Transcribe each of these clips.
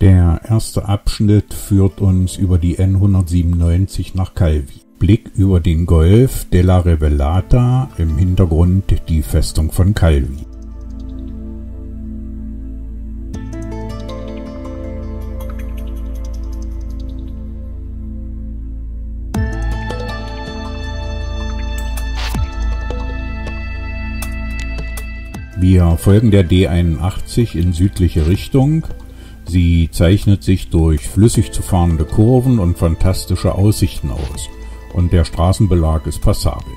Der erste Abschnitt führt uns über die N197 nach Calvi. Blick über den Golf della Revelata, im Hintergrund die Festung von Calvi. Wir folgen der D81 in südliche Richtung. Sie zeichnet sich durch flüssig zu fahrende Kurven und fantastische Aussichten aus. Und der Straßenbelag ist passabel.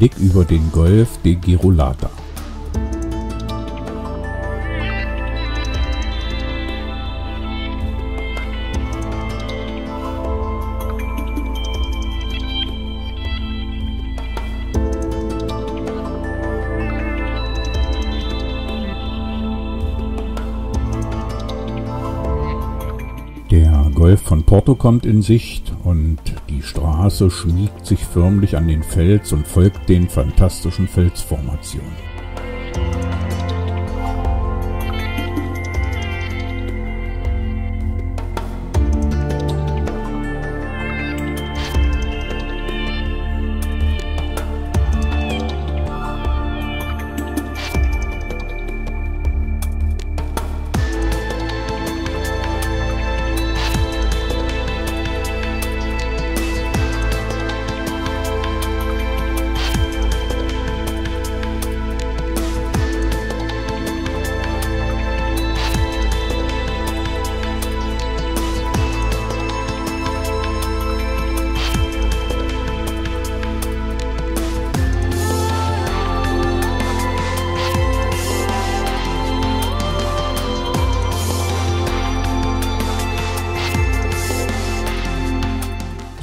Blick über den Golf de Girolata. Golf von Porto kommt in Sicht und die Straße schmiegt sich förmlich an den Fels und folgt den fantastischen Felsformationen.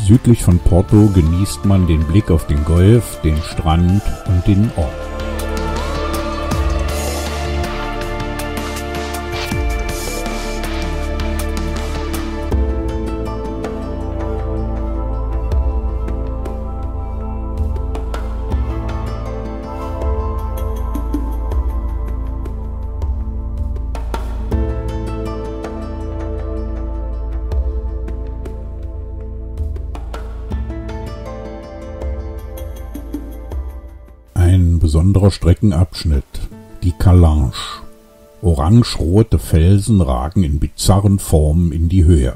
Südlich von Porto genießt man den Blick auf den Golf, den Strand und den Ort. Besonderer Streckenabschnitt, die Calange. Orange-rote Felsen ragen in bizarren Formen in die Höhe.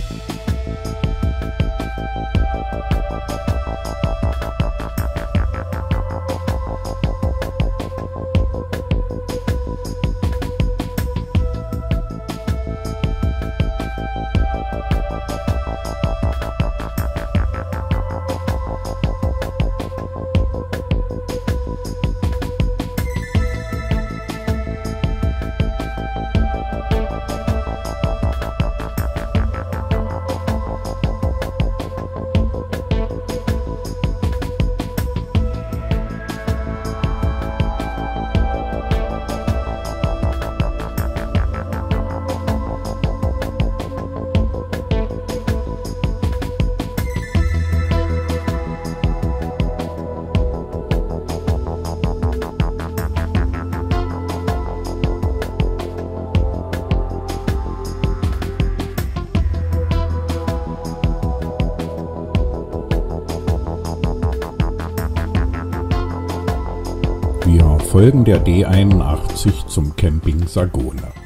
Folgen der D81 zum Camping Sagone.